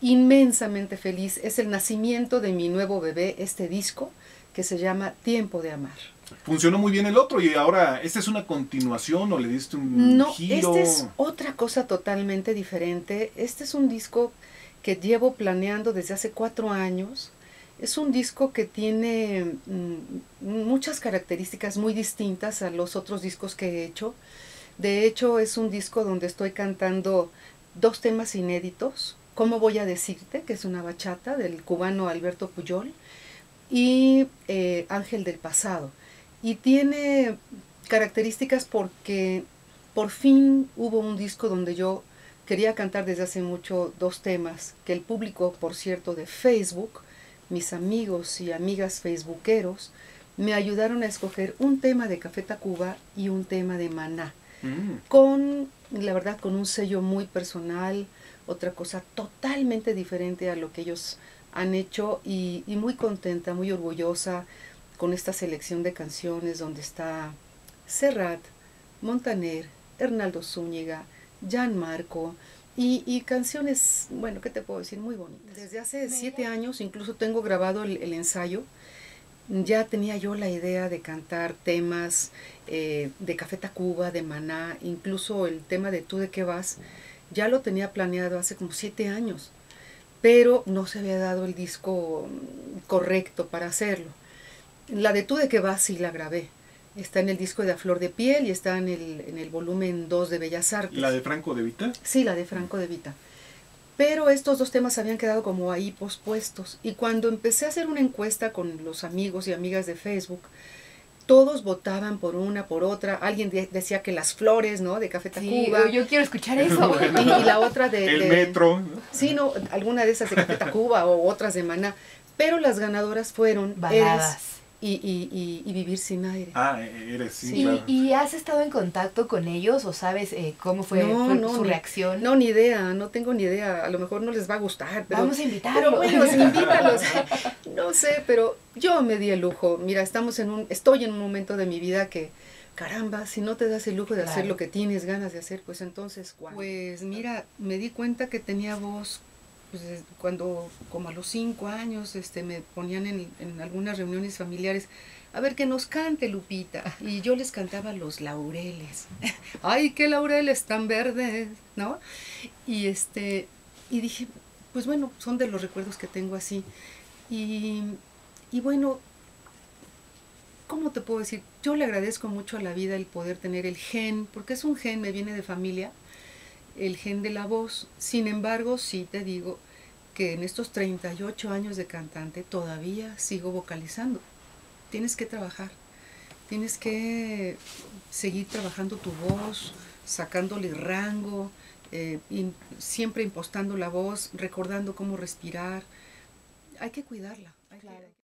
inmensamente feliz. Es el nacimiento de mi nuevo bebé, este disco que se llama Tiempo de Amar. Funcionó muy bien el otro y ahora, ¿esta es una continuación o le diste un No, giro? este es otra cosa totalmente diferente. Este es un disco que llevo planeando desde hace cuatro años. Es un disco que tiene mm, muchas características muy distintas a los otros discos que he hecho. De hecho, es un disco donde estoy cantando dos temas inéditos. ¿Cómo voy a decirte? Que es una bachata del cubano Alberto Puyol y eh, Ángel del Pasado. Y tiene características porque por fin hubo un disco donde yo quería cantar desde hace mucho dos temas, que el público, por cierto, de Facebook, mis amigos y amigas facebookeros, me ayudaron a escoger un tema de Café Tacuba y un tema de Maná, Mm. con, la verdad, con un sello muy personal, otra cosa totalmente diferente a lo que ellos han hecho y, y muy contenta, muy orgullosa con esta selección de canciones donde está Serrat, Montaner, Hernaldo Zúñiga, Jan Marco y, y canciones, bueno, ¿qué te puedo decir? Muy bonitas. Desde hace siete años incluso tengo grabado el, el ensayo. Ya tenía yo la idea de cantar temas eh, de Café Tacuba, de Maná, incluso el tema de Tú de qué vas. Ya lo tenía planeado hace como siete años, pero no se había dado el disco mm, correcto para hacerlo. La de Tú de qué vas sí la grabé. Está en el disco de A Flor de Piel y está en el, en el volumen 2 de Bellas Artes. ¿La de Franco de Vita? Sí, la de Franco de Vita. Pero estos dos temas habían quedado como ahí pospuestos. Y cuando empecé a hacer una encuesta con los amigos y amigas de Facebook, todos votaban por una, por otra. Alguien de- decía que las flores, ¿no? De Café Sí, Tacuba. yo quiero escuchar eso. Bueno. y, y la otra de... El de- metro. ¿no? Sí, no, alguna de esas de Café Tacuba o otras de Maná. Pero las ganadoras fueron Baladas. Y, y, y, y Vivir sin aire. Ah, eres, sí, Sí. ¿Y, claro. y has estado en contacto con ellos o sabes eh, cómo fue, No, fue no, su ni- reacción? No, ni idea, no tengo ni idea. A lo mejor no les va a gustar, pero... Vamos a Pero invitarlos. bueno, sí, invítalos. No sé, pero yo me di el lujo. Mira, estamos en un, estoy en un momento de mi vida que, caramba, si no te das el lujo de hacer lo que tienes ganas de hacer, pues entonces, ¿cuándo? Pues mira, me di cuenta que tenía voz, pues es- cuando, como a los cinco años, este, me ponían en, en algunas reuniones familiares, a ver que nos cante Lupita. Y yo les cantaba los laureles. Ay, qué laureles tan verdes, ¿no? Y este, y dije, pues bueno, son de los recuerdos que tengo así. Y, bueno, ¿cómo te puedo decir? Yo le agradezco mucho a la vida el poder tener el gen, porque es un gen, me viene de familia, el gen de la voz. Sin embargo, sí te digo que en estos 38 años de cantante todavía sigo vocalizando. Tienes que trabajar, tienes que seguir trabajando tu voz, sacándole rango, eh, siempre impostando la voz, recordando cómo respirar. Hay que cuidarla. hay que-.